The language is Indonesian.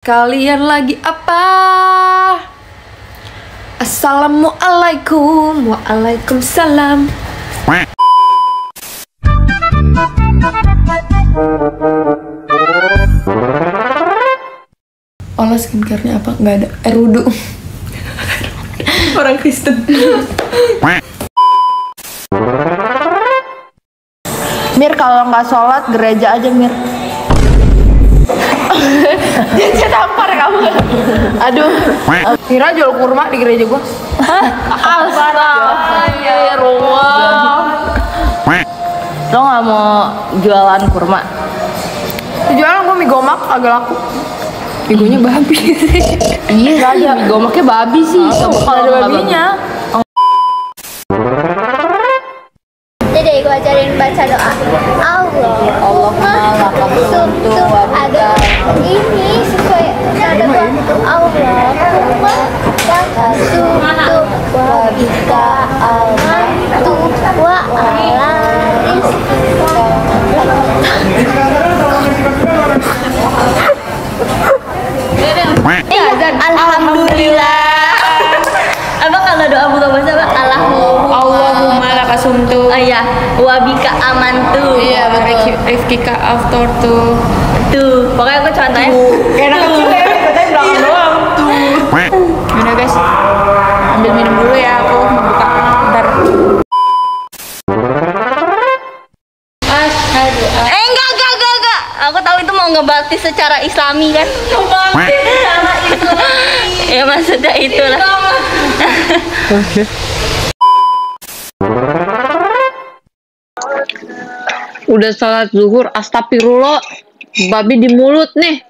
Kalian lagi apa? Assalamualaikum Waalaikumsalam Olah skincare-nya apa? Nggak ada Erudu Orang Kristen Mir kalau nggak sholat gereja aja Mir. Dia tampar kamu. Aduh. Mira jual kurma di gereja gua Astagfirullah. Lo nggak mau jualan kurma? Jualan gua mie gomak agak laku Egonya babi Iya sih. Mie gomaknya babi sih. Coba kalau ada babinya Jadi gue ajarin baca doa Allah Allah Tuh ada ini supaya ada doa Allahumma lakasumtu wa bika amantu wa ala rizqika Alhamdulillah. Apa kalau doa buka puasa apa? Allahumma Allahumma lakasumtu Oh iya, wabika amantu. Iya betul Rifkika after tuh Tuh, pokoknya aku contohnya. Anak kecil ya, katanya belakang doang. Yaudah guys, ambil minum dulu Eh enggak, enggak, enggak, enggak. Aku tahu itu mau ngebaptis secara islami kan. Ngebaptis secara islami. ya maksudnya itulah. Udah sholat zuhur, astagfirullah. Babi di mulut nih.